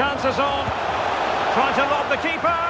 chances on. Trying to lob the keeper.